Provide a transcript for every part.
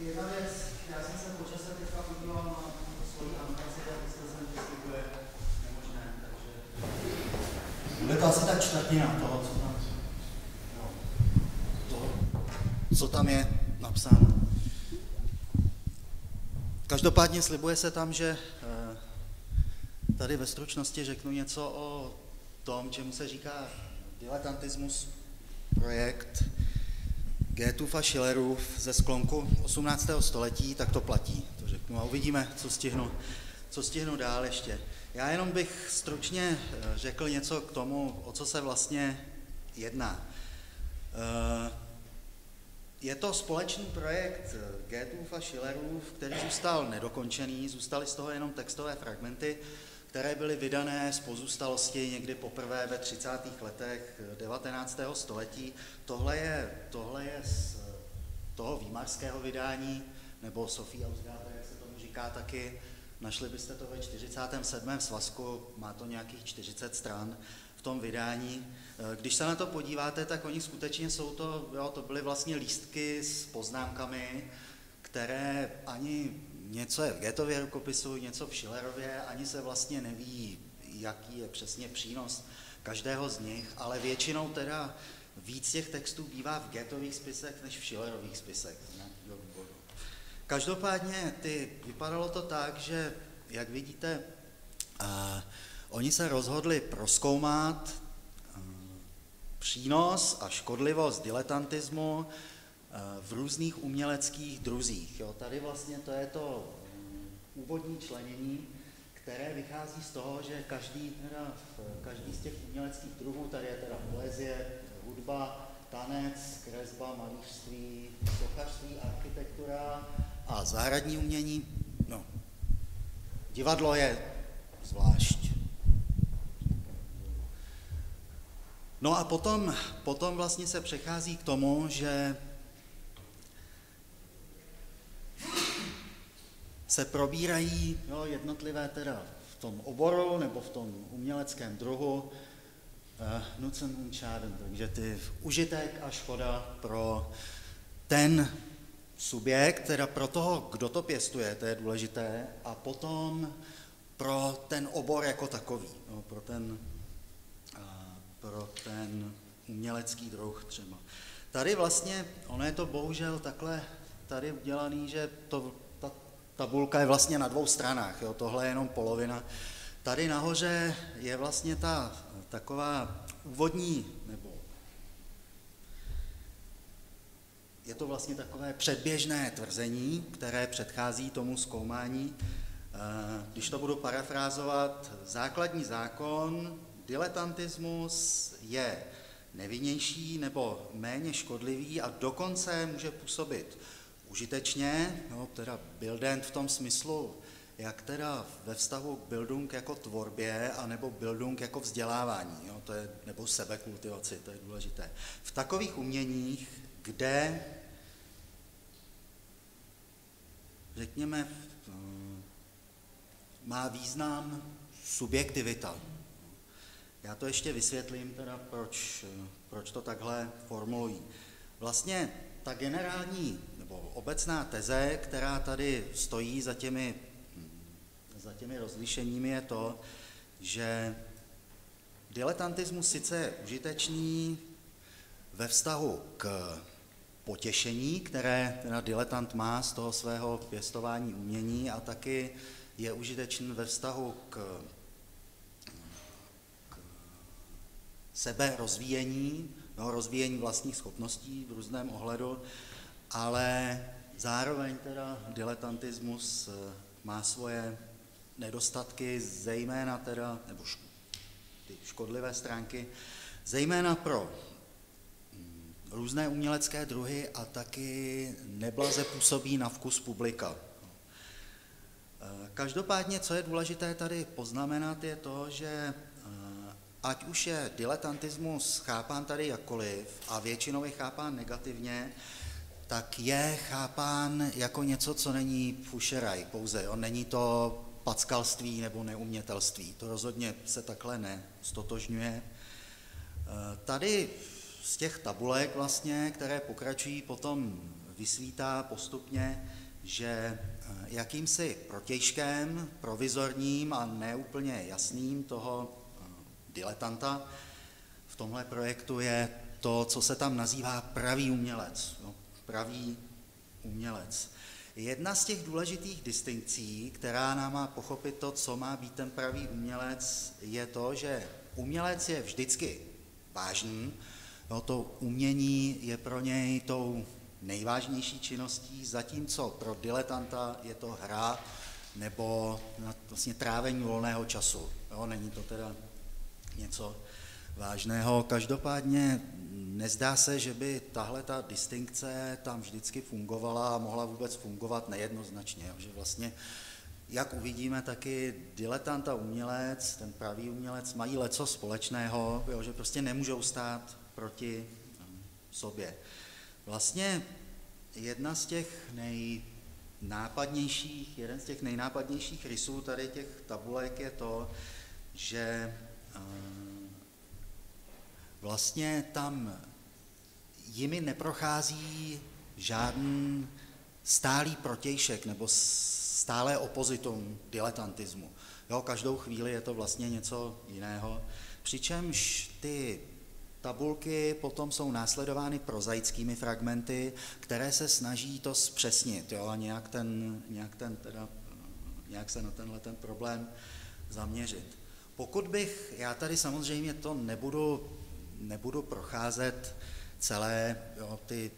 jedna věc, já jsem se po čase teďka podíval na svoji anotaci a myslel jsem, že to bude nemožné, takže... Bude to asi tak čtvrtina toho, co tam, jo, toho, co tam je napsáno. Každopádně slibuje se tam, že eh, tady ve stručnosti řeknu něco o tom, čemu se říká diletantismus projekt Goethův a Schillerův ze sklonku 18. století, tak to platí, to řeknu. A uvidíme, co stihnu, co stihnu dál ještě. Já jenom bych stručně eh, řekl něco k tomu, o co se vlastně jedná. Eh, je to společný projekt Goethův a Schillerův, který zůstal nedokončený, zůstaly z toho jenom textové fragmenty, které byly vydané z pozůstalosti někdy poprvé ve 30. letech 19. století. Tohle je, tohle je z toho výmarského vydání, nebo Sofie Ausgabe, jak se tomu říká taky. Našli byste to ve 47. svazku, má to nějakých 40 stran v tom vydání. Když se na to podíváte, tak oni skutečně jsou to, jo, to byly vlastně lístky s poznámkami, které ani něco je v Getově rukopisu, něco v Schillerově, ani se vlastně neví, jaký je přesně přínos každého z nich, ale většinou teda víc těch textů bývá v Getových spisech než v Schillerových spisech. Každopádně ty, vypadalo to tak, že, jak vidíte, uh, oni se rozhodli proskoumat uh, přínos a škodlivost diletantismu Eh, v různých uměleckých druzích. Jo. Tady vlastně to je to mm, úvodní členění, které vychází z toho, že každý, teda, každý z těch uměleckých druhů, tady je teda poezie, hudba, tanec, kresba, malířství, sochařství, architektura a zahradní umění. No, divadlo je zvlášť. No a potom, potom vlastně se přechází k tomu, že se probírají jo, jednotlivé teda v tom oboru nebo v tom uměleckém druhu uh, nucen und schaden, takže ty užitek a škoda pro ten subjekt, teda pro toho, kdo to pěstuje, to je důležité, a potom pro ten obor jako takový, no, pro, ten, uh, pro ten umělecký druh třeba. Tady vlastně, ono je to bohužel takhle tady udělaný, že to tabulka je vlastně na dvou stranách, jo, tohle je jenom polovina. Tady nahoře je vlastně ta taková úvodní, nebo je to vlastně takové předběžné tvrzení, které předchází tomu zkoumání. Eh, když to budu parafrázovat, základní zákon, diletantismus je nevinnější nebo méně škodlivý a dokonce může působit užitečně, no, teda buildend v tom smyslu, jak teda ve vztahu k Bildung jako tvorbě, anebo Bildung jako vzdělávání, jo, to je, nebo sebekultivaci, to je důležité. V takových uměních, kde, řekněme, má význam subjektivita. Já to ještě vysvětlím, teda proč, proč to takhle formulují. Vlastně ta generální obecná teze, která tady stojí za těmi, za těmi rozlišeními, je to, že diletantismus sice je užitečný ve vztahu k potěšení, které teda diletant má z toho svého pěstování umění a taky je užitečný ve vztahu k, k sebe rozvíjení, no, rozvíjení vlastních schopností v různém ohledu, ale zároveň teda diletantismus eh, má svoje nedostatky, zejména teda, nebo ty škodlivé stránky, zejména pro mm, různé umělecké druhy a taky neblaze působí na vkus publika. Eh, každopádně, co je důležité tady poznamenat, je to, že eh, ať už je diletantismus chápán tady jakkoliv a většinou je chápán negativně, tak je chápán jako něco, co není fušeraj pouze. On není to packalství nebo neumětelství. To rozhodně se takhle nestotožňuje. Eh, tady z těch tabulek vlastně, které pokračují potom vysvítá postupně, že jakýmsi protějškem, provizorním a neúplně jasným toho diletanta v tomhle projektu je to, co se tam nazývá pravý umělec. No, pravý umělec. Jedna z těch důležitých distinkcí, která nám má pochopit to, co má být ten pravý umělec, je to, že umělec je vždycky vážný, no, to umění je pro něj tou nejvážnější činností, zatímco pro diletanta je to hra nebo vlastně trávení volného času. Jo, není to teda něco vážného. Každopádně nezdá se, že by tahle ta distinkce tam vždycky fungovala a mohla vůbec fungovat nejednoznačně. Že vlastně, jak uvidíme, taky diletant a umělec, ten pravý umělec, mají leco společného, jo, že prostě nemůžou stát proti sobě. Vlastně jedna z těch nejnápadnějších, jeden z těch nejnápadnějších rysů tady těch tabulek je to, že eh, vlastně tam jimi neprochází žádný stálý protějšek nebo stále opozitum diletantismu. Jo, každou chvíli je to vlastně něco jiného. Přičemž ty tabulky potom jsou následovány prozaickými fragmenty, které se snaží to zpřesnit jo, a nějak, ten, nějak, ten, teda, nějak se na tenhle ten problém zaměřit. Pokud bych, já tady samozřejmě to nebudu, nebudu procházet celé jo, ty,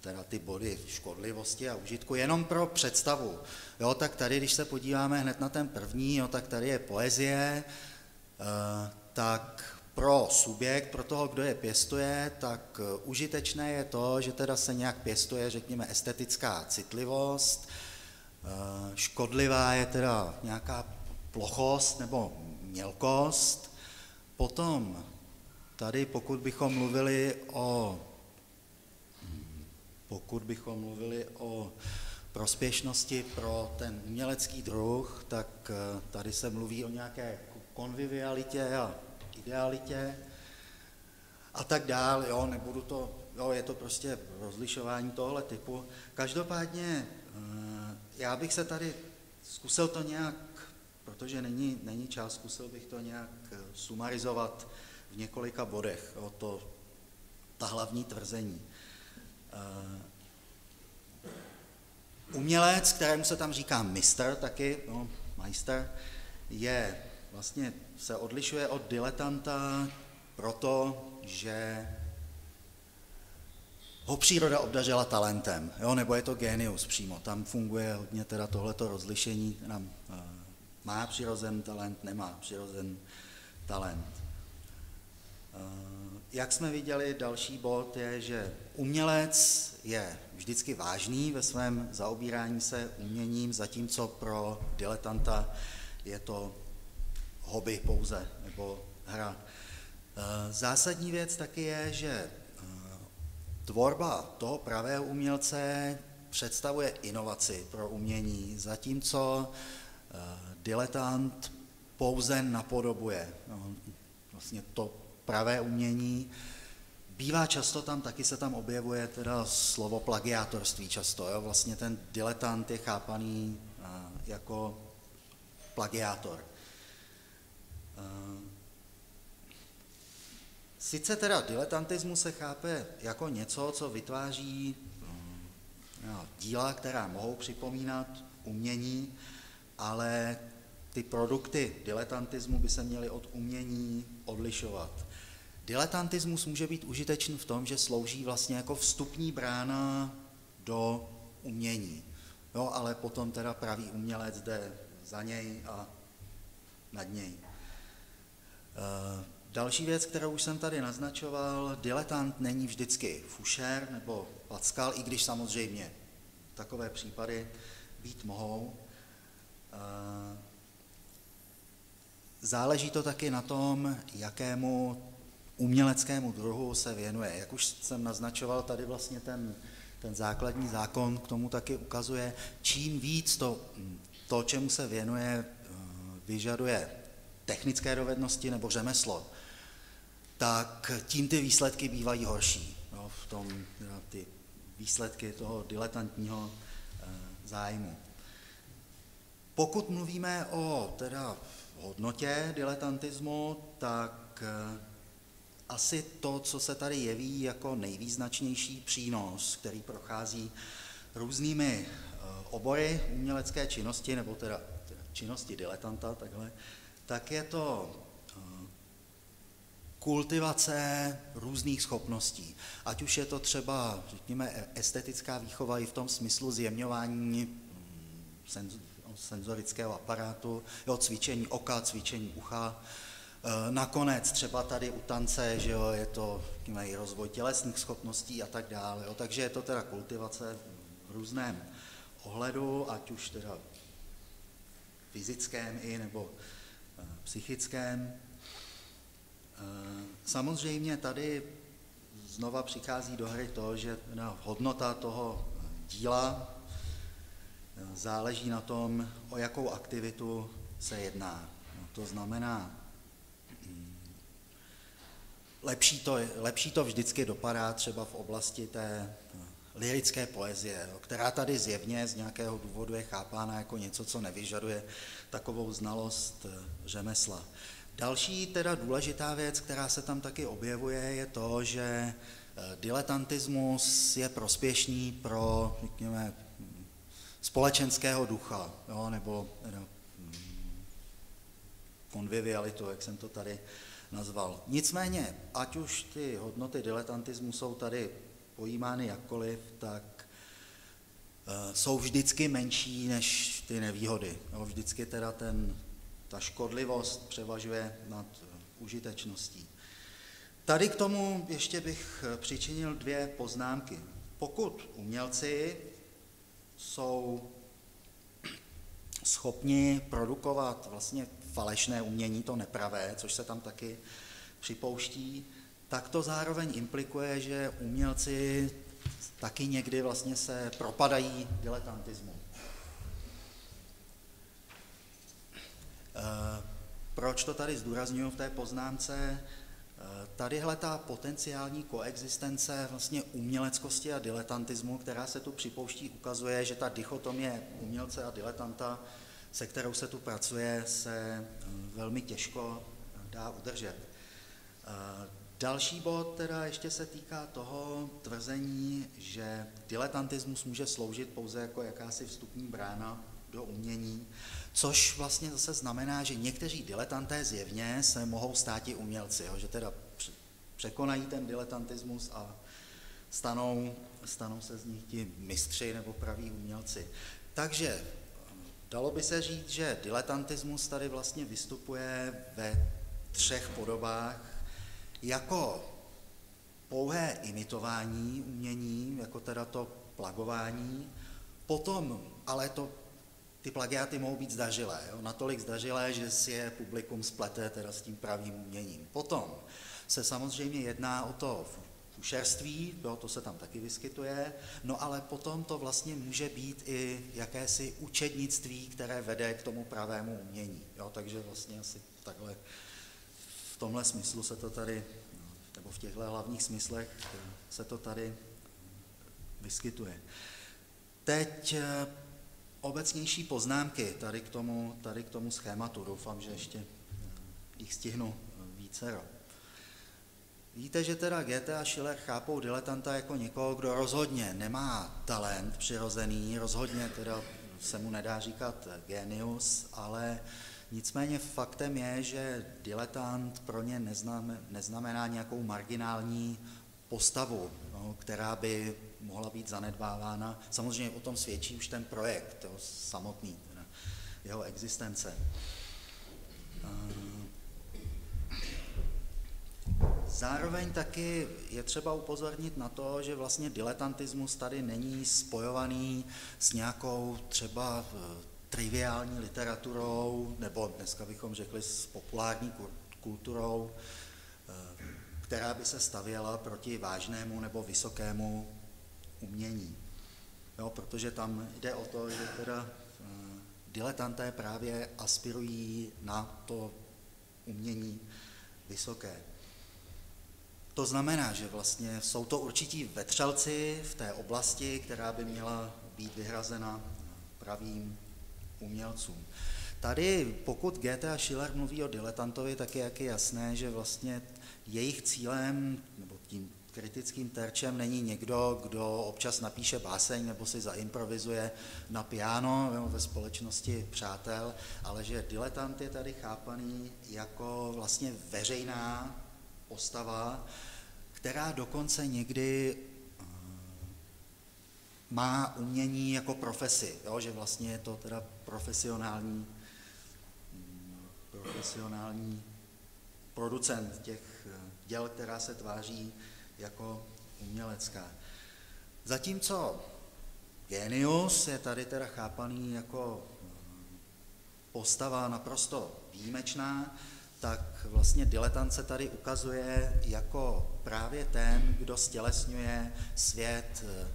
teda ty body škodlivosti a užitku, jenom pro představu. Jo, tak tady, když se podíváme hned na ten první, jo, tak tady je poezie, eh, tak pro subjekt, pro toho, kdo je pěstuje, tak eh, užitečné je to, že teda se nějak pěstuje, řekněme, estetická citlivost, eh, škodlivá je teda nějaká plochost nebo mělkost. Potom tady, pokud bychom mluvili o pokud bychom mluvili o prospěšnosti pro ten umělecký druh, tak eh, tady se mluví o nějaké konvivialitě a idealitě a tak dál, jo, nebudu to, jo, je to prostě rozlišování tohle typu. Každopádně eh, já bych se tady zkusil to nějak, protože není, není čas, zkusil bych to nějak eh, sumarizovat v několika bodech, jo, to, ta hlavní tvrzení. Eh, umělec, kterému se tam říká mistr taky, no, majster, je vlastně se odlišuje od diletanta proto, že ho příroda obdařila talentem, jo, nebo je to genius přímo. Tam funguje hodně teda tohleto rozlišení, tam uh, má přirozen talent, nemá přirozen talent. Uh, jak jsme viděli, další bod je, že umělec je vždycky vážný ve svém zaobírání se uměním, zatímco pro diletanta je to hobby pouze nebo hra. Eh, zásadní věc taky je, že eh, tvorba toho pravého umělce představuje inovaci pro umění, zatímco eh, diletant pouze napodobuje no, vlastně to pravé umění. Bývá často tam, taky se tam objevuje teda slovo plagiátorství často, jo? vlastně ten diletant je chápaný jako plagiátor. Sice teda diletantismus se chápe jako něco, co vytváří no, díla, která mohou připomínat umění, ale ty produkty diletantismu by se měly od umění odlišovat. Diletantismus může být užitečný v tom, že slouží vlastně jako vstupní brána do umění. Jo, ale potom teda pravý umělec jde za něj a nad něj. Eh, další věc, kterou už jsem tady naznačoval, diletant není vždycky fušer nebo packal, i když samozřejmě takové případy být mohou. Eh, záleží to taky na tom, jakému uměleckému druhu se věnuje. Jak už jsem naznačoval, tady vlastně ten, ten základní zákon k tomu taky ukazuje, čím víc to, to čemu se věnuje, eh, vyžaduje technické dovednosti nebo řemeslo, tak tím ty výsledky bývají horší. No, v tom ty výsledky toho diletantního zájmu. Pokud mluvíme o teda hodnotě diletantismu, tak asi to, co se tady jeví jako nejvýznačnější přínos, který prochází různými obory umělecké činnosti, nebo teda, teda činnosti diletanta, takhle, tak je to kultivace různých schopností. Ať už je to třeba, řekněme, estetická výchova i v tom smyslu zjemňování mm, senzorického aparátu, jo, cvičení oka, cvičení ucha. E, nakonec třeba tady u tance, že jo, je to i rozvoj tělesných schopností a tak dále. Jo. Takže je to teda kultivace v různém ohledu, ať už teda fyzickém i nebo e, psychickém. Eh, samozřejmě tady znova přichází do hry to, že hodnota toho díla eh, záleží na tom, o jakou aktivitu se jedná. No, to znamená, lepší to, lepší to vždycky dopadá třeba v oblasti té eh, lirické poezie, která tady zjevně z nějakého důvodu je chápána jako něco, co nevyžaduje takovou znalost řemesla. Další teda důležitá věc, která se tam taky objevuje, je to, že eh, diletantismus je prospěšný pro, řekněme, společenského ducha, jo, nebo teda, mm, konvivialitu, jak jsem to tady nazval. Nicméně, ať už ty hodnoty diletantismu jsou tady pojímány jakkoliv, tak uh, jsou vždycky menší než ty nevýhody. Jo, vždycky teda ten ta škodlivost převažuje nad eh, užitečností. Tady k tomu ještě bych eh, přičinil dvě poznámky. Pokud umělci jsou schopni produkovat vlastně falešné umění, to nepravé, což se tam taky připouští, tak to zároveň implikuje, že umělci taky někdy vlastně se propadají diletantismu. Eh, proč to tady zdůraznuju v té poznámce? Eh, tadyhle ta potenciální koexistence vlastně uměleckosti a diletantismu, která se tu připouští, ukazuje, že ta dichotomie umělce a diletanta, se kterou se tu pracuje, se eh, velmi těžko dá udržet. Další bod teda ještě se týká toho tvrzení, že diletantismus může sloužit pouze jako jakási vstupní brána do umění, což vlastně zase znamená, že někteří diletanté zjevně se mohou stát i umělci, jo, že teda překonají ten diletantismus a stanou, stanou se z nich ti mistři nebo praví umělci. Takže dalo by se říct, že diletantismus tady vlastně vystupuje ve třech podobách, jako pouhé imitování umění, jako teda to plagování, potom ale to ty plagiáty mohou být zdařilé, jo? natolik zdařilé, že si je publikum splete teda s tím pravým uměním. Potom se samozřejmě jedná o to fušerství, jo, to se tam taky vyskytuje, no ale potom to vlastně může být i jakési učednictví, které vede k tomu pravému umění. Jo? Takže vlastně asi takhle v tomhle smyslu se to tady, nebo v těchto hlavních smyslech se to tady vyskytuje. Teď obecnější poznámky tady k tomu, tady k tomu schématu. Doufám, že ještě eh, jich stihnu eh, více. Víte, že teda Goethe a Schiller chápou diletanta jako někoho, kdo rozhodně nemá talent přirozený, rozhodně teda se mu nedá říkat genius, ale nicméně faktem je, že diletant pro ně neznamená nějakou marginální postavu, no, která by mohla být zanedbávána. Samozřejmě o tom svědčí už ten projekt jo, samotný, teda, jeho existence. Zároveň taky je třeba upozornit na to, že vlastně diletantismus tady není spojovaný s nějakou třeba eh, triviální literaturou, nebo dneska bychom řekli s populární kulturou, eh, která by se stavěla proti vážnému nebo vysokému umění. Jo, protože tam jde o to, že teda uh, diletanté právě aspirují na to umění vysoké. To znamená, že vlastně jsou to určití vetřelci v té oblasti, která by měla být vyhrazena pravým umělcům. Tady, pokud Goethe a Schiller mluví o diletantovi, tak je jak je jasné, že vlastně jejich cílem, nebo tím kritickým terčem není někdo, kdo občas napíše báseň nebo si zaimprovizuje na piano nebo ve společnosti přátel, ale že diletant je tady chápaný jako vlastně veřejná postava, která dokonce někdy eh, má umění jako profesi, jo? že vlastně je to teda profesionální, mm, profesionální producent těch eh, děl, která se tváří jako umělecká. Zatímco genius je tady teda chápaný jako mm, postava naprosto výjimečná, tak vlastně diletant se tady ukazuje jako právě ten, kdo stělesňuje svět eh,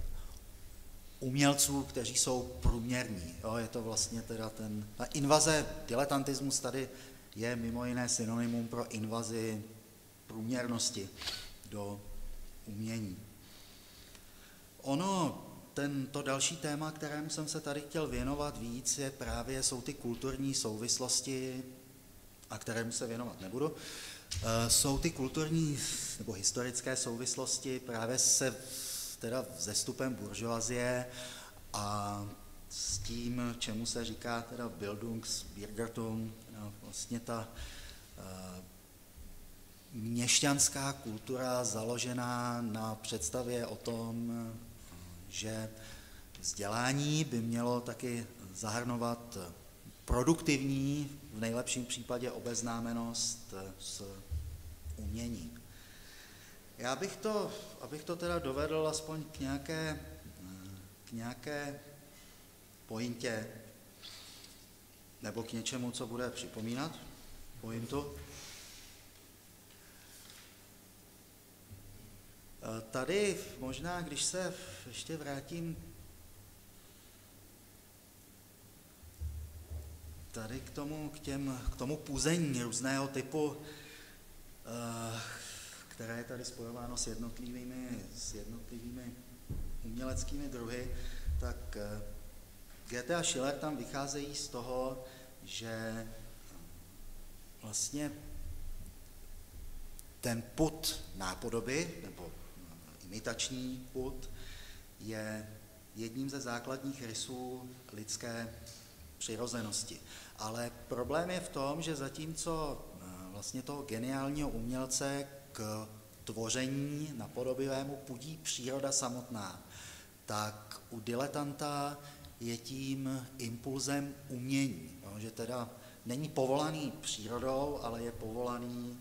umělců, kteří jsou průměrní. Jo, je to vlastně teda ten... Ta invaze, diletantismus tady je mimo jiné synonymum pro invazi průměrnosti do umění. Ono, ten, to další téma, kterému jsem se tady chtěl věnovat víc, je právě, jsou ty kulturní souvislosti, a kterému se věnovat nebudu. Eh, jsou ty kulturní nebo historické souvislosti právě se teda vzestupem buržoazie a s tím, čemu se říká teda Bildungsbürgertum, vlastně ta uh, měšťanská kultura založená na představě o tom, že vzdělání by mělo taky zahrnovat produktivní, v nejlepším případě obeznámenost s uměním. Já bych to, abych to teda dovedl aspoň k nějaké, k nějaké pointě, nebo k něčemu, co bude připomínat pointu, Tady možná, když se ještě vrátím tady k tomu, k, těm, k tomu půzení různého typu, eh, které je tady spojováno s jednotlivými, s jednotlivými uměleckými druhy, tak eh, Goethe a Schiller tam vycházejí z toho, že vlastně ten put nápodoby, nebo imitační put, je jedním ze základních rysů lidské přirozenosti. Ale problém je v tom, že zatímco eh, vlastně toho geniálního umělce k tvoření napodobivému pudí příroda samotná, tak u diletanta je tím impulzem umění, no, že teda není povolaný přírodou, ale je povolaný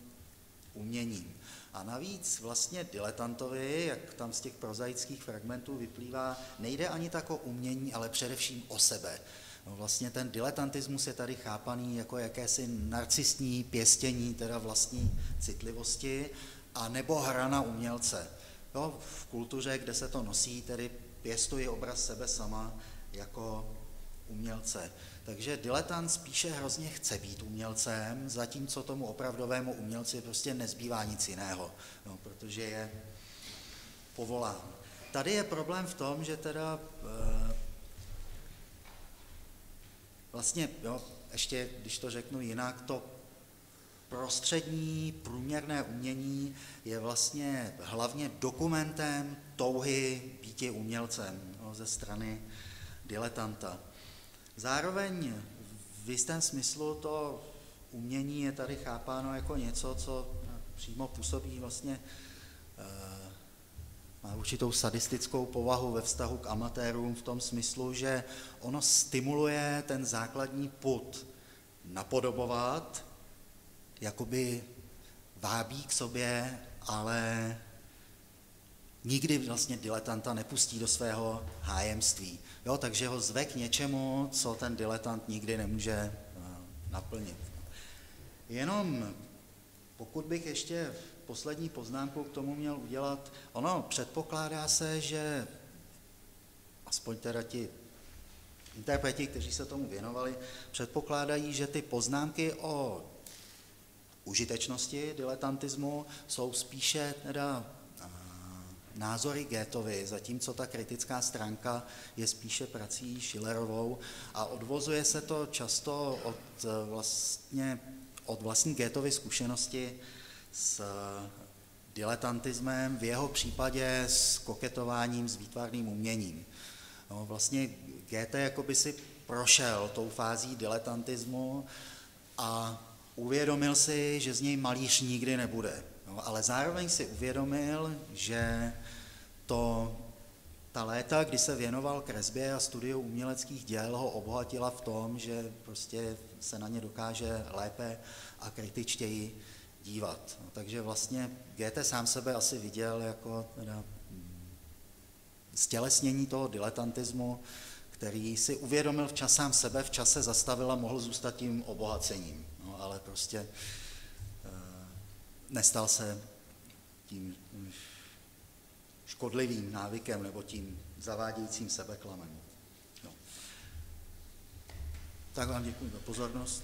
uměním. A navíc vlastně diletantovi, jak tam z těch prozaických fragmentů vyplývá, nejde ani tak o umění, ale především o sebe. No vlastně ten diletantismus je tady chápaný jako jakési narcistní pěstění, teda vlastní citlivosti, a nebo hra na umělce. Jo, v kultuře, kde se to nosí, tedy pěstuje obraz sebe sama jako umělce. Takže diletant spíše hrozně chce být umělcem, zatímco tomu opravdovému umělci prostě nezbývá nic jiného, no, protože je povolán. Tady je problém v tom, že teda e, vlastně, jo, ještě když to řeknu jinak, to prostřední průměrné umění je vlastně hlavně dokumentem touhy býti umělcem jo, ze strany diletanta. Zároveň v jistém smyslu to umění je tady chápáno jako něco, co přímo působí vlastně, eh, má určitou sadistickou povahu ve vztahu k amatérům v tom smyslu, že ono stimuluje ten základní put napodobovat, jakoby vábí k sobě, ale nikdy vlastně diletanta nepustí do svého hájemství. Jo, takže ho zve k něčemu, co ten diletant nikdy nemůže eh, naplnit. Jenom pokud bych ještě poslední poznámku k tomu měl udělat, ono předpokládá se, že aspoň teda ti interpreti, kteří se tomu věnovali, předpokládají, že ty poznámky o užitečnosti diletantismu jsou spíše teda názory Gétovi, zatímco ta kritická stránka je spíše prací Schillerovou a odvozuje se to často od vlastně od vlastní Gétovy zkušenosti s diletantismem, v jeho případě s koketováním s výtvarným uměním. No, vlastně GT jakoby si prošel tou fází diletantismu a uvědomil si, že z něj malíř nikdy nebude. No, ale zároveň si uvědomil, že to, ta léta, kdy se věnoval kresbě a studiu uměleckých děl, ho obohatila v tom, že prostě se na ně dokáže lépe a kritičtěji dívat. No, takže vlastně GT sám sebe asi viděl jako teda stělesnění toho diletantismu, který si uvědomil v čas sám sebe, v čase zastavil a mohl zůstat tím obohacením. No, ale prostě e, nestal se tím škodlivým návykem nebo tím zavádějícím sebeklamem. No. Tak vám děkuji za pozornost.